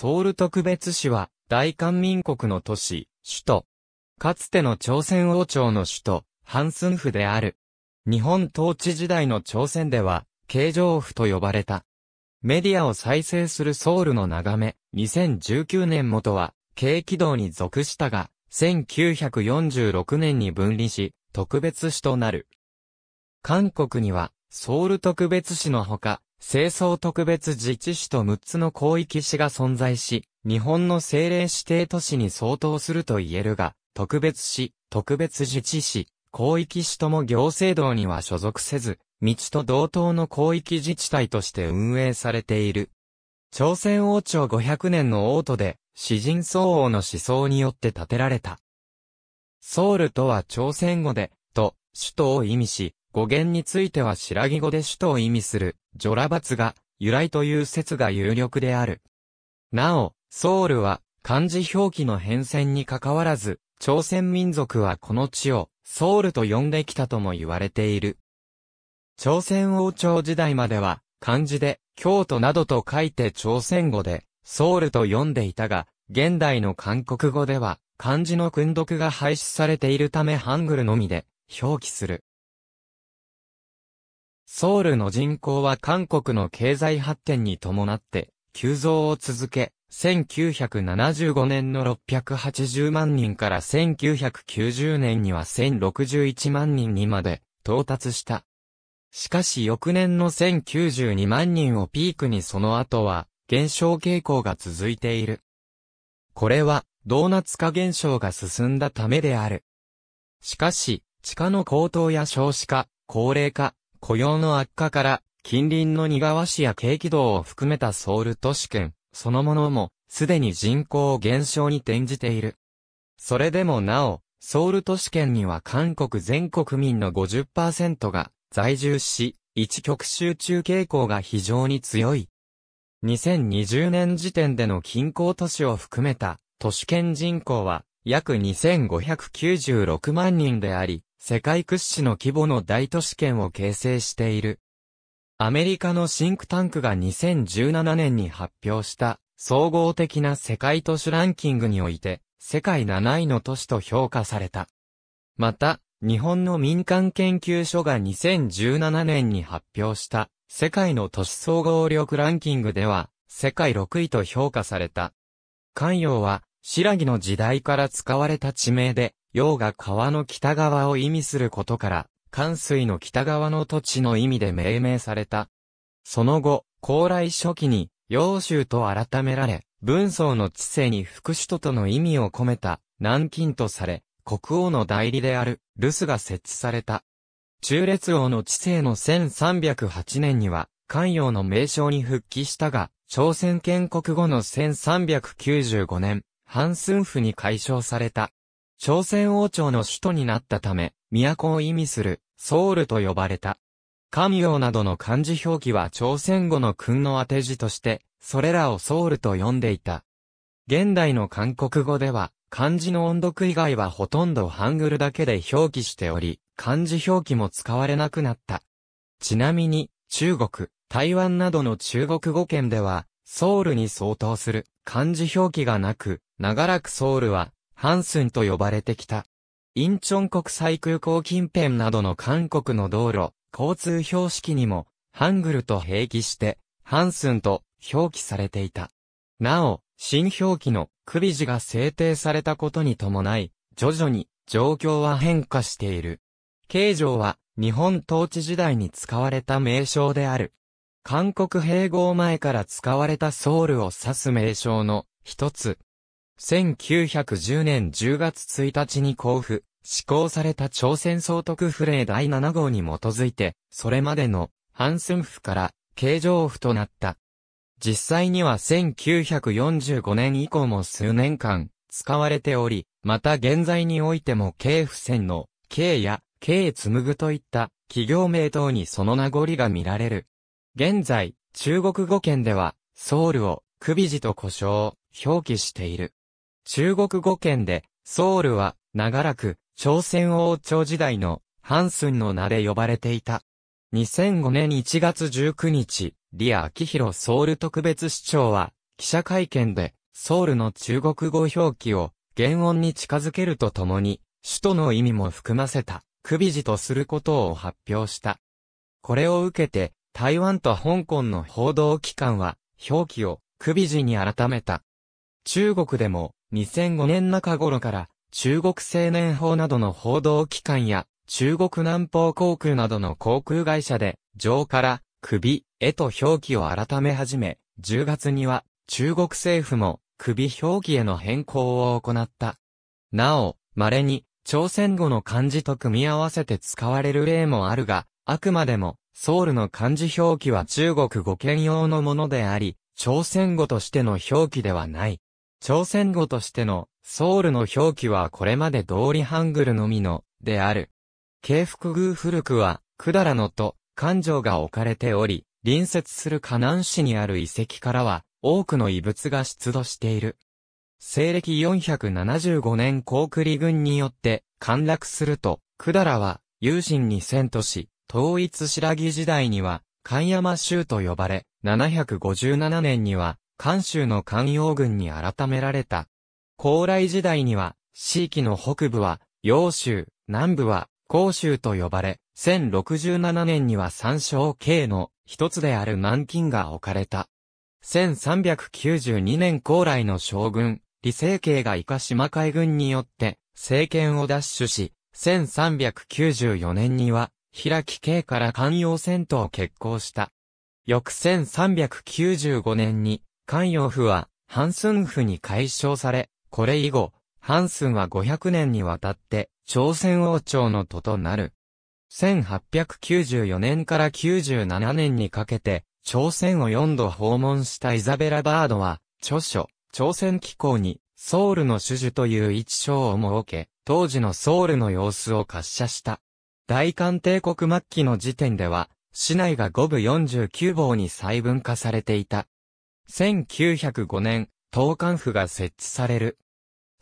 ソウル特別市は大韓民国の都市、首都。かつての朝鮮王朝の首都、ハンスン府である。日本統治時代の朝鮮では、京城府と呼ばれた。メディアを再生するソウルの眺め、2019年元は、京軌道に属したが、1946年に分離し、特別市となる。韓国には、ソウル特別市のほか、清掃特別自治市と6つの広域市が存在し、日本の政令指定都市に相当すると言えるが、特別市、特別自治市、広域市とも行政道には所属せず、道と同等の広域自治体として運営されている。朝鮮王朝500年の王都で、詩人総王の思想によって建てられた。ソウルとは朝鮮語で、と、首都を意味し、語源については白木語で首都を意味する、ジョラバツが、由来という説が有力である。なお、ソウルは、漢字表記の変遷に関わらず、朝鮮民族はこの地を、ソウルと呼んできたとも言われている。朝鮮王朝時代までは、漢字で、京都などと書いて朝鮮語で、ソウルと読んでいたが、現代の韓国語では、漢字の訓読が廃止されているためハングルのみで、表記する。ソウルの人口は韓国の経済発展に伴って、急増を続け、1975年の680万人から1990年には1061万人にまで到達した。しかし翌年の1092万人をピークにその後は減少傾向が続いている。これはドーナツ化現象が進んだためである。しかし、地価の高騰や少子化、高齢化、雇用の悪化から近隣の似川市や京畿道を含めたソウル都市圏、そのものも、すでに人口減少に転じている。それでもなお、ソウル都市圏には韓国全国民の50%が在住し、一極集中傾向が非常に強い。2020年時点での近郊都市を含めた都市圏人口は約2596万人であり、世界屈指の規模の大都市圏を形成している。アメリカのシンクタンクが2017年に発表した総合的な世界都市ランキングにおいて世界7位の都市と評価された。また、日本の民間研究所が2017年に発表した世界の都市総合力ランキングでは世界6位と評価された。関陽は白木の時代から使われた地名で、陽が川の北側を意味することから、関水の北側の土地の意味で命名された。その後、高麗初期に、陽州と改められ、文宗の知性に副首都との意味を込めた、南京とされ、国王の代理である、ルスが設置された。中列王の知性の1308年には、関陽の名称に復帰したが、朝鮮建国後の1395年、ハンスン府に解消された。朝鮮王朝の首都になったため、都を意味する、ソウルと呼ばれた。関陽などの漢字表記は朝鮮語の訓の当て字として、それらをソウルと呼んでいた。現代の韓国語では、漢字の音読以外はほとんどハングルだけで表記しており、漢字表記も使われなくなった。ちなみに、中国、台湾などの中国語圏では、ソウルに相当する漢字表記がなく、長らくソウルは、ハンスンと呼ばれてきた。インチョン国際空港近辺などの韓国の道路、交通標識にも、ハングルと併記して、ハンスンと表記されていた。なお、新表記の首字が制定されたことに伴い、徐々に状況は変化している。形状は日本統治時代に使われた名称である。韓国併合前から使われたソウルを指す名称の一つ。1910年10月1日に交付、施行された朝鮮総督府令第7号に基づいて、それまでのハンスン府から京城府となった。実際には1945年以降も数年間使われており、また現在においても京府線の京や京紡ぐといった企業名等にその名残が見られる。現在、中国語圏では、ソウルを首字と故障、表記している。中国語圏で、ソウルは、長らく、朝鮮王朝時代の、ハンスンの名で呼ばれていた。2005年1月19日、リア・アキヒロソウル特別市長は、記者会見で、ソウルの中国語表記を原音に近づけるとともに、首都の意味も含ませた、首字とすることを発表した。これを受けて、台湾と香港の報道機関は、表記を首字に改めた。中国でも、2005年中頃から、中国青年法などの報道機関や、中国南方航空などの航空会社で、上から首へと表記を改め始め、10月には中国政府も首表記への変更を行った。なお、稀に朝鮮語の漢字と組み合わせて使われる例もあるが、あくまでもソウルの漢字表記は中国語圏用のものであり、朝鮮語としての表記ではない。朝鮮語としてのソウルの表記はこれまで通りハングルのみのである。京福宮古くは、くだらのと、漢城が置かれており、隣接する河南市にある遺跡からは、多くの遺物が出土している。西暦475年高栗軍によって陥落すると、百済は、有心に遷都し、統一白木時代には、関山州と呼ばれ、757年には、関州の関陽軍に改められた。高麗時代には、地域の北部は、陽州、南部は、甲州と呼ばれ、1067年には三省系の一つである南京が置かれた。1392年高麗の将軍、李成慶がイカ島海軍によって政権を奪取し、1394年には、平木慶から関陽戦闘を決行した。翌1395年に、関陽府は、ハンスン府に解消され、これ以後、ハンスンは500年にわたって、朝鮮王朝の都となる。1894年から97年にかけて、朝鮮を4度訪問したイザベラ・バードは、著書、朝鮮機構に、ソウルの種樹という一章を設け、当時のソウルの様子を滑車した。大韓帝国末期の時点では、市内が5部49号に細分化されていた。1905年、東韓府が設置される。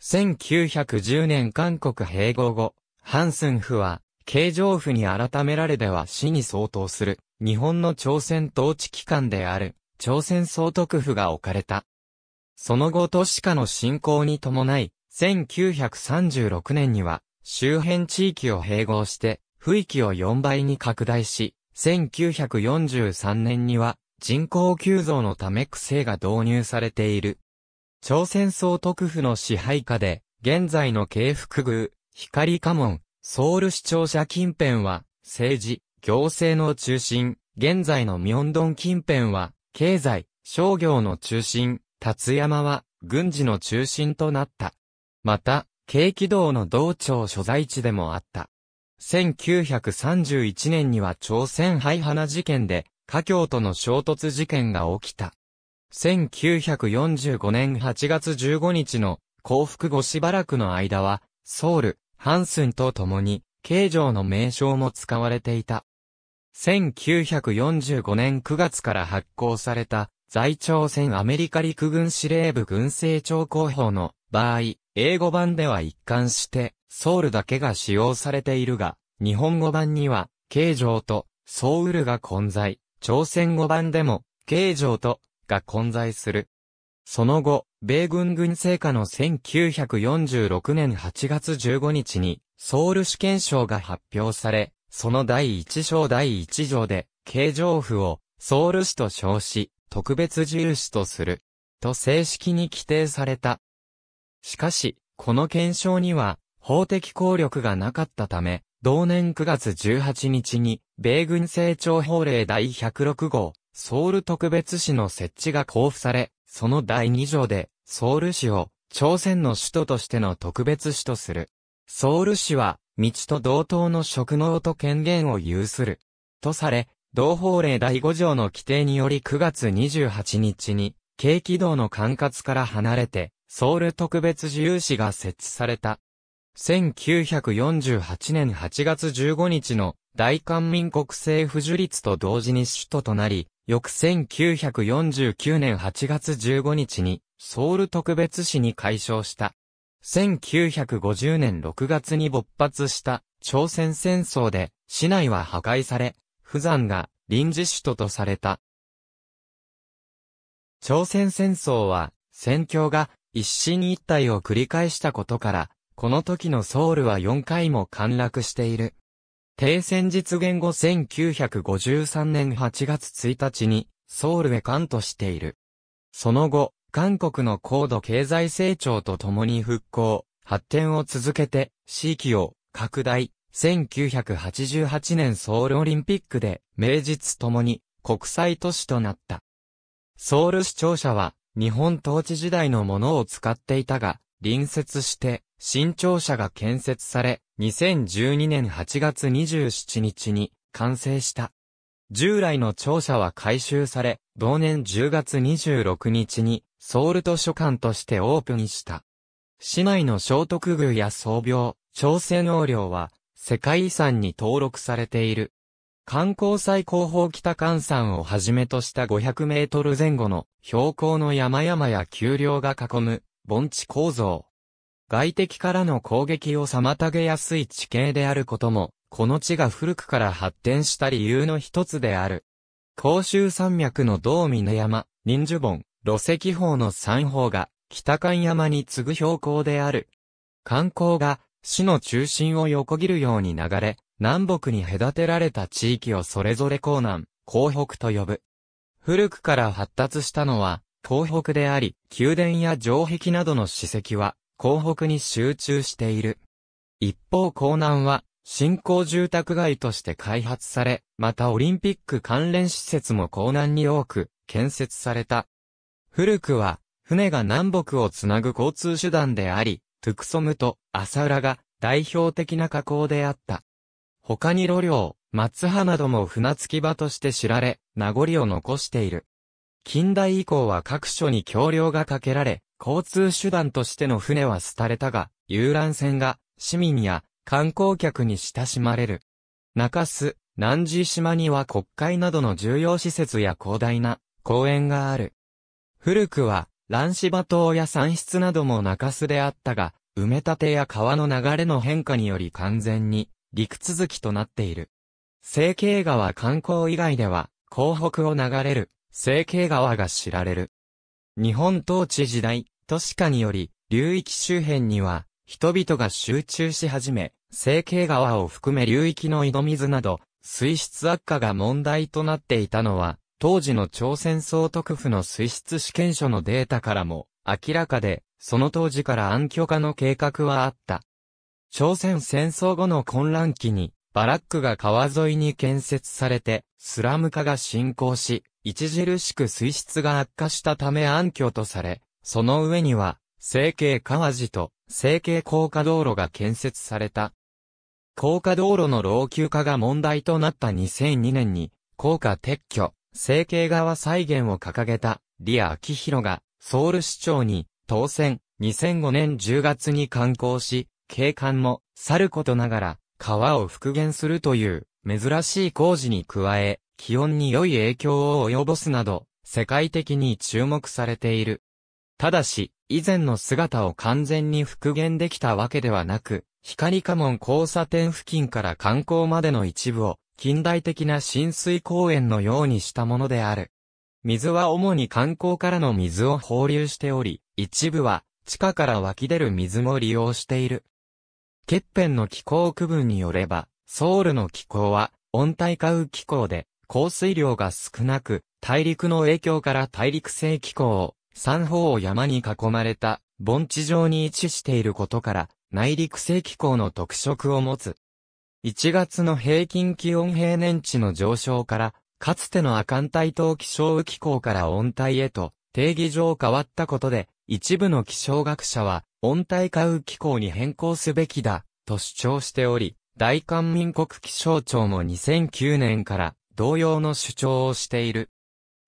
1910年韓国併合後、ハンスン府は、京城府に改められでは市に相当する。日本の朝鮮統治機関である、朝鮮総督府が置かれた。その後都市化の進行に伴い、1936年には、周辺地域を併合して、区域を4倍に拡大し、1943年には、人口急増のため区政が導入されている。朝鮮総督府の支配下で、現在の京福宮、光家門、ソウル市庁舎近辺は、政治、行政の中心、現在のミョンドン近辺は、経済、商業の中心、達山は、軍事の中心となった。また、京気道の道庁所在地でもあった。1931年には朝鮮廃花事件で、華僑との衝突事件が起きた。1945年8月15日の降伏後しばらくの間は、ソウル、ハンスンと共に、形状の名称も使われていた。1945年9月から発行された、在朝鮮アメリカ陸軍司令部軍政庁広報の場合、英語版では一貫して、ソウルだけが使用されているが、日本語版には、形状と、ソウルが混在、朝鮮語版でも、形状と、が混在する。その後、米軍軍政下の1946年8月15日に、ソウル試験章が発表され、その第一章第一条で、形状符をソウル市と称し、特別印とする、と正式に規定された。しかし、この検証には、法的効力がなかったため、同年9月18日に、米軍成長法令第106号、ソウル特別市の設置が交付され、その第2条で、ソウル市を、朝鮮の首都としての特別市とする。ソウル市は、道と同等の職能と権限を有する。とされ、同法令第5条の規定により9月28日に、京気道の管轄から離れて、ソウル特別自由市が設置された。1948年8月15日の大韓民国政府樹立と同時に首都となり、翌1949年8月15日にソウル特別市に改称した。1950年6月に勃発した朝鮮戦争で市内は破壊され、不山が臨時首都とされた。朝鮮戦争は、戦況が一進一退を繰り返したことから、この時のソウルは4回も陥落している。停戦実現後1953年8月1日に、ソウルへ関としている。その後、韓国の高度経済成長とともに復興、発展を続けて、地域を拡大、1988年ソウルオリンピックで、名実ともに国際都市となった。ソウル市庁舎は、日本統治時代のものを使っていたが、隣接して、新庁舎が建設され、2012年8月27日に完成した。従来の庁舎は改修され、同年10月26日にソウル図書館としてオープンした。市内の聖徳宮や総病、朝鮮王陵は世界遺産に登録されている。観光最高峰北関山をはじめとした500メートル前後の標高の山々や丘陵が囲む盆地構造。外敵からの攻撃を妨げやすい地形であることも、この地が古くから発展した理由の一つである。甲州山脈の道峰山、忍樹盆、路石峰の三峰が北関山に次ぐ標高である。観光が市の中心を横切るように流れ、南北に隔てられた地域をそれぞれ江南、港北と呼ぶ。古くから発達したのは、東北であり、宮殿や城壁などの史跡は、港北に集中している。一方江南は、新興住宅街として開発され、またオリンピック関連施設も江南に多く建設された。古くは、船が南北をつなぐ交通手段であり、トゥクソムと浅浦が代表的な河口であった。他に路領、松葉なども船着き場として知られ、名残を残している。近代以降は各所に橋梁が架けられ、交通手段としての船は廃れたが、遊覧船が市民や観光客に親しまれる。中洲、南寺島には国会などの重要施設や広大な公園がある。古くは、乱芝島や山室なども中州であったが、埋め立てや川の流れの変化により完全に陸続きとなっている。成形川観光以外では、港北を流れる成形川が知られる。日本統治時代、都市化により、流域周辺には、人々が集中し始め、成形川を含め流域の井戸水など、水質悪化が問題となっていたのは、当時の朝鮮総督府の水質試験書のデータからも明らかで、その当時から暗渠化の計画はあった。朝鮮戦争後の混乱期に、バラックが川沿いに建設されて、スラム化が進行し、著しく水質が悪化したため暗渠とされ、その上には、成形川路と成形高架道路が建設された。高架道路の老朽化が問題となった2002年に、高架撤去、成形川再現を掲げた、リア・アキヒロが、ソウル市長に、当選、2005年10月に観光し、景観も、さることながら、川を復元するという、珍しい工事に加え、気温に良い影響を及ぼすなど、世界的に注目されている。ただし、以前の姿を完全に復元できたわけではなく、光家門交差点付近から観光までの一部を近代的な浸水公園のようにしたものである。水は主に観光からの水を放流しており、一部は地下から湧き出る水も利用している。欠片の気候区分によれば、ソウルの気候は温帯下雨気候で、降水量が少なく、大陸の影響から大陸性気候を、三方を山に囲まれた盆地上に位置していることから、内陸性気候の特色を持つ。1月の平均気温平年値の上昇から、かつての亜寒帯等気象雨気候から温帯へと定義上変わったことで、一部の気象学者は温帯下雨気候に変更すべきだと主張しており、大韓民国気象庁も2009年から同様の主張をしている。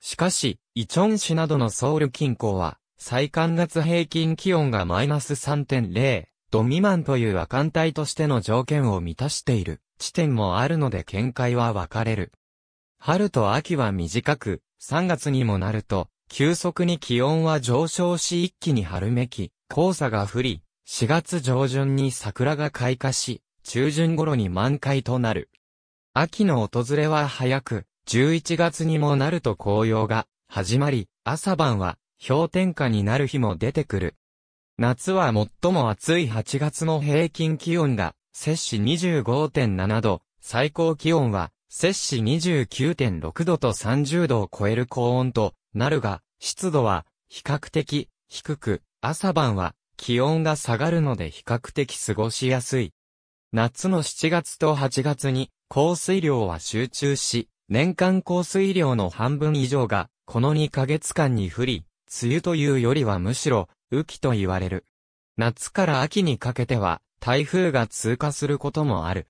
しかし、イチョン市などのソウル近郊は、最寒月平均気温がマイナス3.0度未満という亜寒帯としての条件を満たしている地点もあるので見解は分かれる。春と秋は短く、3月にもなると、急速に気温は上昇し一気に春めき、黄砂が降り、4月上旬に桜が開花し、中旬頃に満開となる。秋の訪れは早く、11月にもなると紅葉が始まり、朝晩は氷点下になる日も出てくる。夏は最も暑い8月の平均気温が、摂氏25.7度、最高気温は、摂氏29.6度と30度を超える高温となるが、湿度は比較的低く、朝晩は気温が下がるので比較的過ごしやすい。夏の7月と8月に降水量は集中し、年間降水量の半分以上がこの2ヶ月間に降り、梅雨というよりはむしろ雨季と言われる。夏から秋にかけては台風が通過することもある。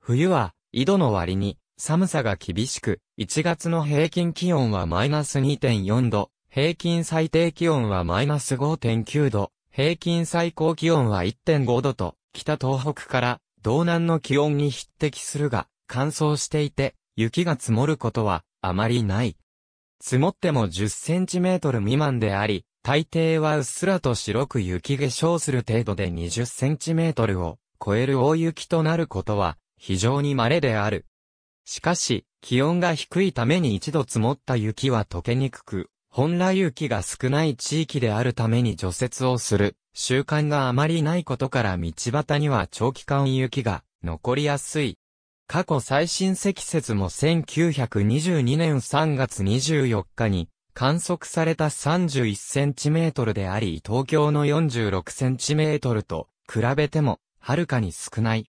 冬は緯度の割に寒さが厳しく、1月の平均気温はマイナス2.4度、平均最低気温はマイナス5.9度、平均最高気温は1.5度と、北東北から道南の気温に匹敵するが、乾燥していて、雪が積もることはあまりない。積もっても10センチメートル未満であり、大抵はうっすらと白く雪化粧する程度で20センチメートルを超える大雪となることは非常に稀である。しかし、気温が低いために一度積もった雪は溶けにくく、本来雪が少ない地域であるために除雪をする習慣があまりないことから道端には長期間雪が残りやすい。過去最新積雪も1922年3月24日に観測された31センチメートルであり東京の46センチメートルと比べてもはるかに少ない。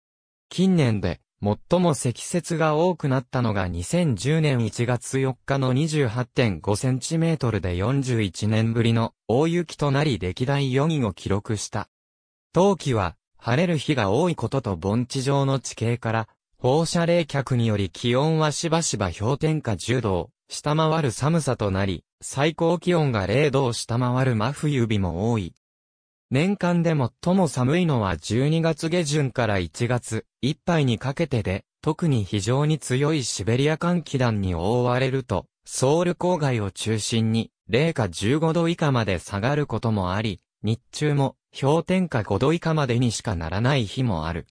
近年で最も積雪が多くなったのが2010年1月4日の28.5センチメートルで41年ぶりの大雪となり歴代4位を記録した。冬季は晴れる日が多いことと盆地上の地形から放射冷却により気温はしばしば氷点下10度を下回る寒さとなり、最高気温が0度を下回る真冬日も多い。年間で最も寒いのは12月下旬から1月いっぱいにかけてで、特に非常に強いシベリア寒気団に覆われると、ソウル郊外を中心に0か15度以下まで下がることもあり、日中も氷点下5度以下までにしかならない日もある。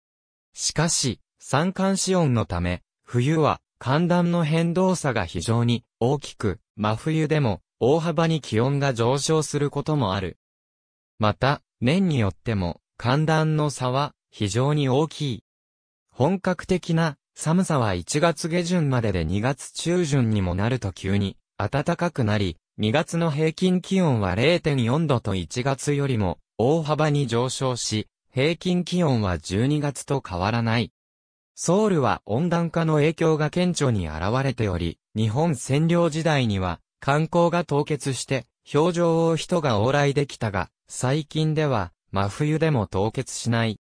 しかし、三寒四温のため、冬は寒暖の変動差が非常に大きく、真冬でも大幅に気温が上昇することもある。また、年によっても寒暖の差は非常に大きい。本格的な寒さは1月下旬までで2月中旬にもなると急に暖かくなり、2月の平均気温は0.4度と1月よりも大幅に上昇し、平均気温は12月と変わらない。ソウルは温暖化の影響が顕著に現れており、日本占領時代には観光が凍結して、表情を人が往来できたが、最近では、真冬でも凍結しない。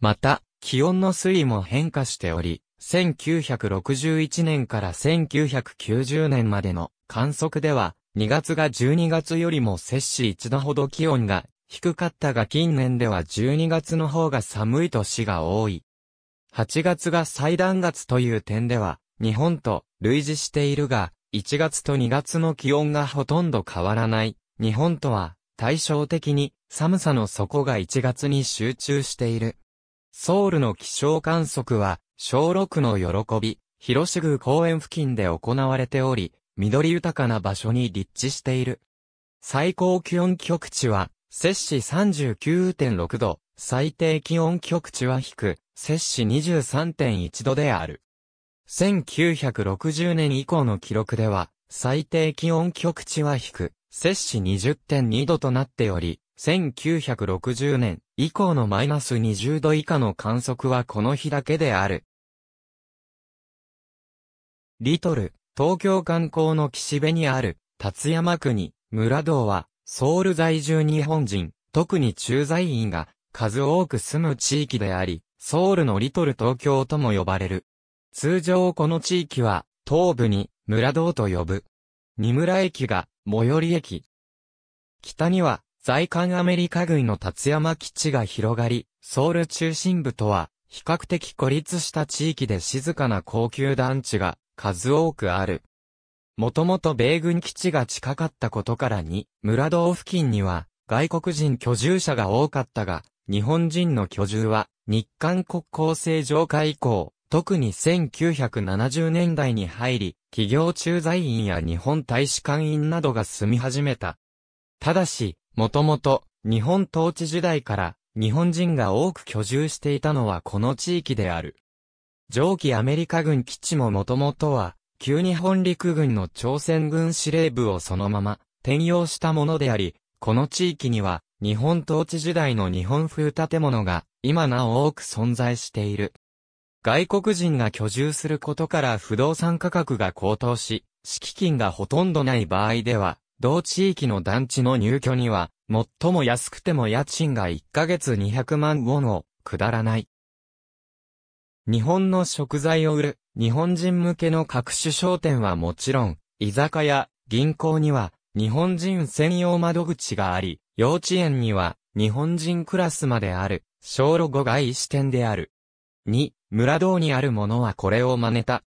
また、気温の推移も変化しており、1961年から1990年までの観測では、2月が12月よりも摂氏1度ほど気温が低かったが近年では12月の方が寒い年が多い。8月が最暖月という点では、日本と類似しているが、1月と2月の気温がほとんど変わらない。日本とは対照的に寒さの底が1月に集中している。ソウルの気象観測は、小6の喜び、広志宮公園付近で行われており、緑豊かな場所に立地している。最高気温極地は、摂氏39.6度、最低気温極地は低く、摂氏23.1度である。1960年以降の記録では、最低気温極地は低、摂氏20.2度となっており、1960年以降のマイナス20度以下の観測はこの日だけである。リトル、東京観光の岸辺にある、達山区に、村道は、ソウル在住日本人、特に駐在員が、数多く住む地域であり、ソウルのリトル東京とも呼ばれる。通常この地域は、東部に、村道と呼ぶ。二村駅が、最寄り駅。北には、在韓アメリカ軍の達山基地が広がり、ソウル中心部とは、比較的孤立した地域で静かな高級団地が数多くある。もともと米軍基地が近かったことからに、村道付近には外国人居住者が多かったが、日本人の居住は日韓国交正常化以降、特に1970年代に入り、企業駐在員や日本大使館員などが住み始めた。ただし、もともと、日本統治時代から、日本人が多く居住していたのはこの地域である。上記アメリカ軍基地ももともとは、旧日本陸軍の朝鮮軍司令部をそのまま転用したものであり、この地域には日本統治時代の日本風建物が今なお多く存在している。外国人が居住することから不動産価格が高騰し、敷金がほとんどない場合では、同地域の団地の入居には、最も安くても家賃が1ヶ月200万ウォンを下らない。日本の食材を売る日本人向けの各種商店はもちろん、居酒屋、銀行には日本人専用窓口があり、幼稚園には日本人クラスまである小路五外支店である。2、村道にあるものはこれを真似た。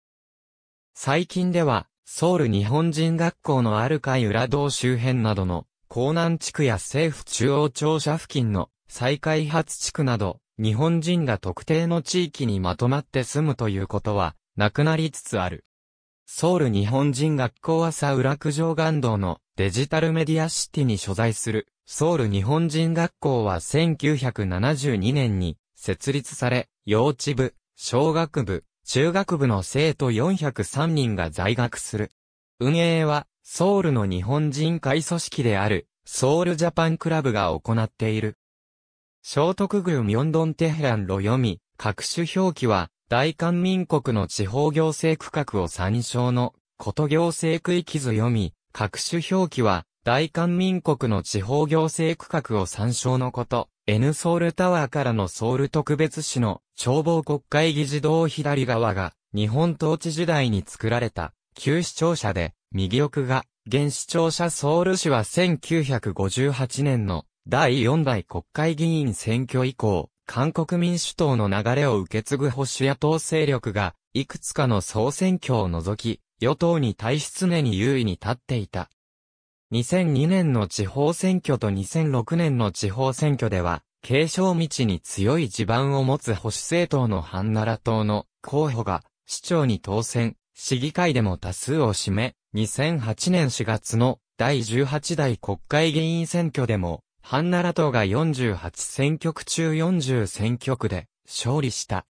最近ではソウル日本人学校のある海裏道周辺などの、江南地区や政府中央庁舎付近の再開発地区など、日本人が特定の地域にまとまって住むということは、なくなりつつある。ソウル日本人学校はサウラク上岸道のデジタルメディアシティに所在するソウル日本人学校は1972年に設立され、幼稚部、小学部、中学部の生徒403人が在学する。運営は、ソウルの日本人会組織である、ソウルジャパンクラブが行っている。聖徳宮ミョンドンテヘランロ読み、各種表記は、大韓民国の地方行政区画を参照の、こと行政区域図読み、各種表記は、大韓民国の地方行政区画を参照のこと、N ソウルタワーからのソウル特別市の眺望国会議事堂左側が日本統治時代に作られた旧市庁舎で右奥が現市庁舎ソウル市は1958年の第4代国会議員選挙以降韓国民主党の流れを受け継ぐ保守野党勢力がいくつかの総選挙を除き与党に対し常に優位に立っていた。2002年の地方選挙と2006年の地方選挙では、継承道に強い地盤を持つ保守政党のハンナラ党の候補が市長に当選、市議会でも多数を占め、2008年4月の第18代国会議員選挙でも、ハンナラ党が48選挙区中40選挙区で勝利した。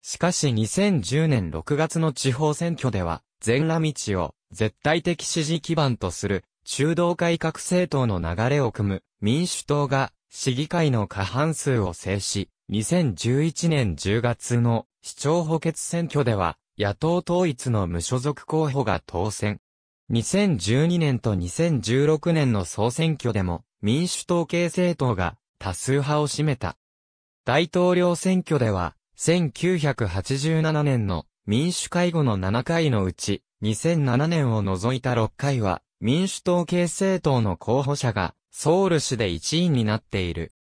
しかし2010年6月の地方選挙では、全羅道を絶対的支持基盤とする中道改革政党の流れを組む民主党が市議会の過半数を制し、2011年10月の市長補欠選挙では野党統一の無所属候補が当選。2012年と2016年の総選挙でも民主党系政党が多数派を占めた。大統領選挙では1987年の民主会後の7回のうち2007年を除いた6回は民主党系政党の候補者がソウル市で1位になっている。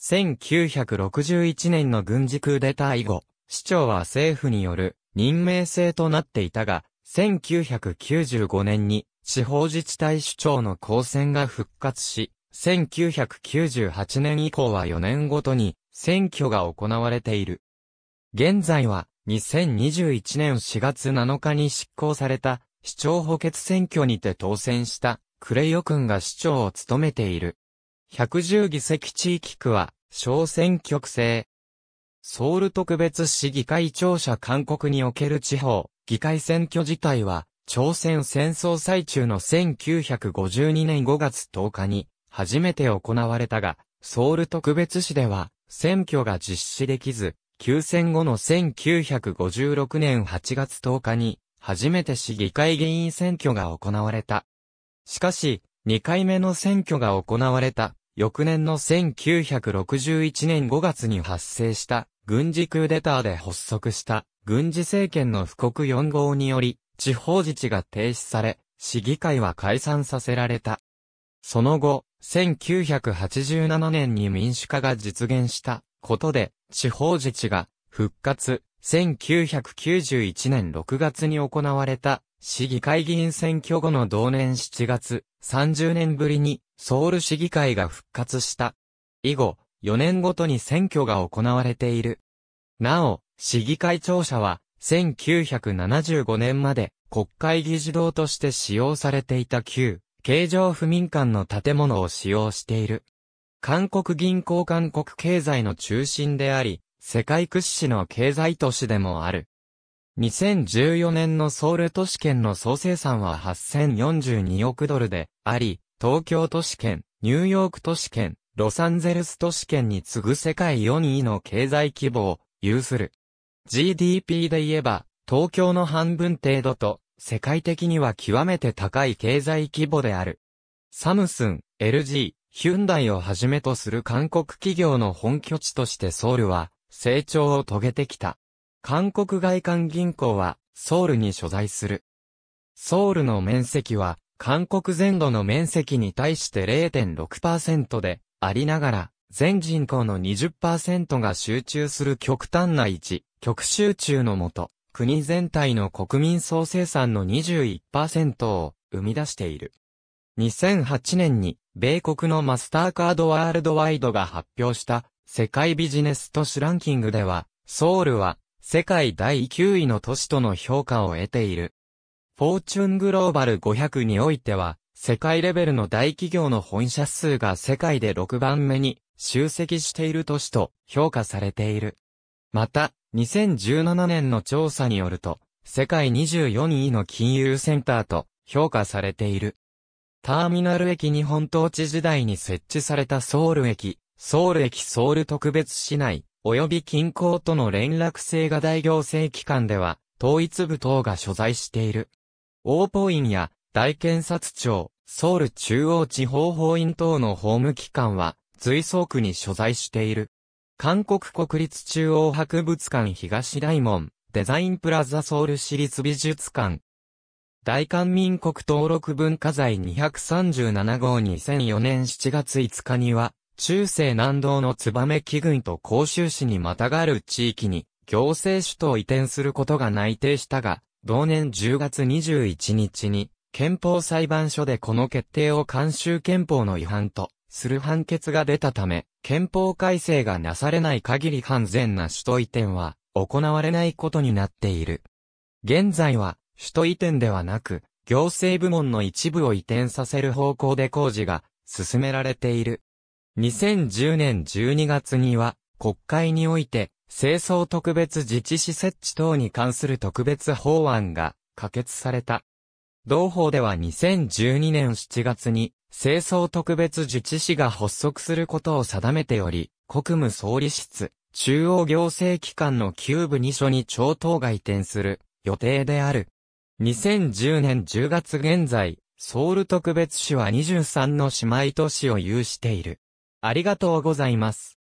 1961年の軍事クーデター以後、市長は政府による任命制となっていたが、1995年に地方自治体首長の公選が復活し、1998年以降は4年ごとに選挙が行われている。現在は2021年4月7日に執行された市長補欠選挙にて当選したクレヨ君が市長を務めている。110議席地域区は小選挙区制。ソウル特別市議会庁舎韓国における地方議会選挙自体は朝鮮戦争最中の1952年5月10日に初めて行われたが、ソウル特別市では選挙が実施できず、休戦後の1956年8月10日に初めて市議会議員選挙が行われた。しかし、2回目の選挙が行われた、翌年の1961年5月に発生した軍事クーデターで発足した軍事政権の布告4号により、地方自治が停止され、市議会は解散させられた。その後、1987年に民主化が実現したことで、地方自治が復活、1991年6月に行われた市議会議員選挙後の同年7月、30年ぶりにソウル市議会が復活した。以後、4年ごとに選挙が行われている。なお、市議会庁舎は、1975年まで国会議事堂として使用されていた旧、形状不民間の建物を使用している。韓国銀行韓国経済の中心であり、世界屈指の経済都市でもある。2014年のソウル都市圏の総生産は8042億ドルであり、東京都市圏、ニューヨーク都市圏、ロサンゼルス都市圏に次ぐ世界4位の経済規模を有する。GDP で言えば、東京の半分程度と、世界的には極めて高い経済規模である。サムスン、LG、ヒュンダイをはじめとする韓国企業の本拠地としてソウルは成長を遂げてきた。韓国外環銀行はソウルに所在する。ソウルの面積は韓国全土の面積に対して0.6%でありながら全人口の20%が集中する極端な位置、極集中のもと、国全体の国民総生産の21%を生み出している。2008年に米国のマスターカードワールドワイドが発表した世界ビジネス都市ランキングでは、ソウルは世界第9位の都市との評価を得ている。フォーチュングローバル500においては、世界レベルの大企業の本社数が世界で6番目に集積している都市と評価されている。また、2017年の調査によると、世界24位の金融センターと評価されている。ターミナル駅日本統治時代に設置されたソウル駅、ソウル駅ソウル特別市内、及び近郊との連絡性が大行政機関では、統一部等が所在している。オーポインや大検察庁、ソウル中央地方法院等の法務機関は、随総区に所在している。韓国国立中央博物館東大門、デザインプラザソウル市立美術館。大韓民国登録文化財237号2004年7月5日には、中世南道の燕木郡と甲州市にまたがる地域に行政首都を移転することが内定したが、同年10月21日に憲法裁判所でこの決定を慣習憲法の違反とする判決が出たため、憲法改正がなされない限り完全な首都移転は行われないことになっている。現在は首都移転ではなく、行政部門の一部を移転させる方向で工事が進められている。2010年12月には、国会において、清掃特別自治市設置等に関する特別法案が可決された。同法では2012年7月に、清掃特別自治市が発足することを定めており、国務総理室、中央行政機関の旧部2所に超党が移転する予定である。2010年10月現在、ソウル特別市は23の姉妹都市を有している。ありがとうございます。